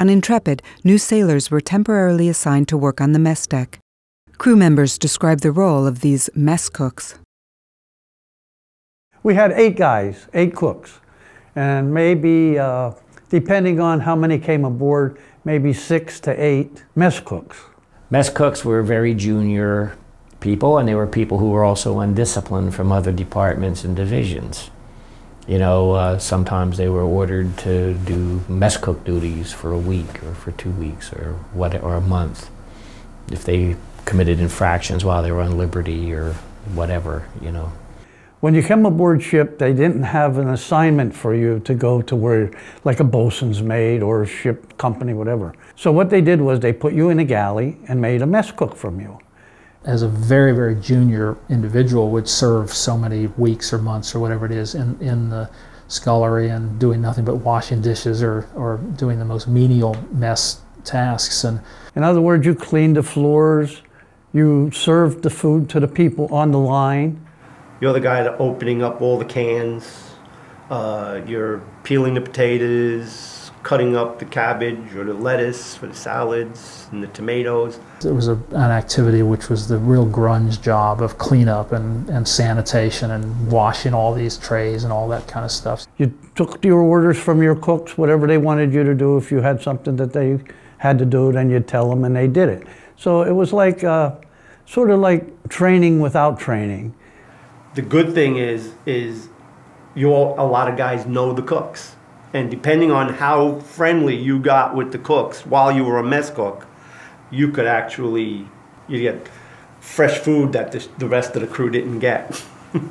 On Intrepid, new sailors were temporarily assigned to work on the mess deck. Crew members describe the role of these mess cooks. We had eight guys, eight cooks, and maybe, uh, depending on how many came aboard, maybe six to eight mess cooks. Mess cooks were very junior people, and they were people who were also undisciplined from other departments and divisions. You know, uh, sometimes they were ordered to do mess cook duties for a week or for two weeks or what or a month if they committed infractions while they were on liberty or whatever, you know. When you come aboard ship, they didn't have an assignment for you to go to where, like a bosun's mate or a ship company, whatever. So what they did was they put you in a galley and made a mess cook from you. As a very, very junior individual would serve so many weeks or months or whatever it is in, in the scullery and doing nothing but washing dishes or, or doing the most menial mess tasks. And In other words, you cleaned the floors, you served the food to the people on the line, You're the guy that opening up all the cans. Uh, you're peeling the potatoes, cutting up the cabbage or the lettuce for the salads and the tomatoes. it was a, an activity which was the real grunge job of cleanup and, and sanitation and washing all these trays and all that kind of stuff. You took your orders from your cooks, whatever they wanted you to do. If you had something that they had to do, then you'd tell them and they did it. So it was like, uh, sort of like training without training. The good thing is, is you all, a lot of guys know the cooks. And depending on how friendly you got with the cooks while you were a mess cook, you could actually, you get fresh food that the, the rest of the crew didn't get.